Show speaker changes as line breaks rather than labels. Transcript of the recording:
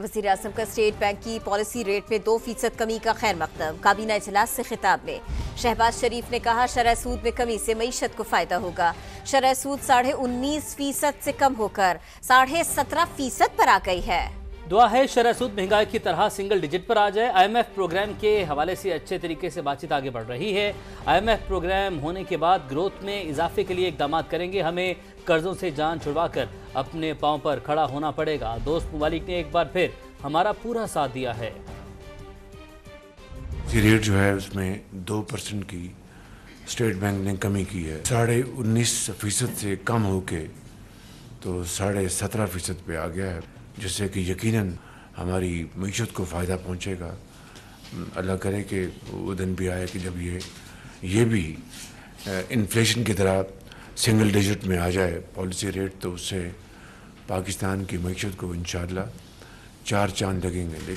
वज़ीर अजम का स्टेट बैंक की पॉलिसी रेट में दो फ़ीसद कमी का खैर मकदम। काबीना अजलास से खिताब में। शहबाज शरीफ ने कहा, शरह सूद में कमी से मीशत को फ़ायदा होगा। शरह सूद साढ़े उन्नीस फ़ीसद से कम होकर साढ़े सत्रह फ़ीसद पर आ गई है।
दुआ है शरह सूद महँगाई की तरह सिंगल डिजिट पर आ जाए। आईएमएफ प्रोग्राम के हवाले से अच्छे तरीके से बातचीत आगे बढ़ रही है। आईएमएफ प्रोग्राम होने के बाद ग्रोथ में इजाफे के लिए इकदाम करेंगे। हमें कर्जों से जान छुड़वाकर अपने पाँव पर खड़ा होना पड़ेगा। दोस्त ममालिक ने एक बार फिर हमारा पूरा साथ दिया है।
रेट जो है उसमें दो परसेंट की स्टेट बैंक ने कमी की है। साढ़े उन्नीस फ़ीसद से कम होके तो साढ़े सत्रह फ़ीसद पे आ गया है। जिससे कि यकीनन हमारी मीशत को फ़ायदा पहुँचेगा। अल्लाह करे कि वो दिन भी आए कि जब ये ये भी इन्फ्लेशन की तरह सिंगल डिजिट में आ जाए पॉलिसी रेट तो उससे पाकिस्तान की मीशत को इन चार चाँद लगेंगे।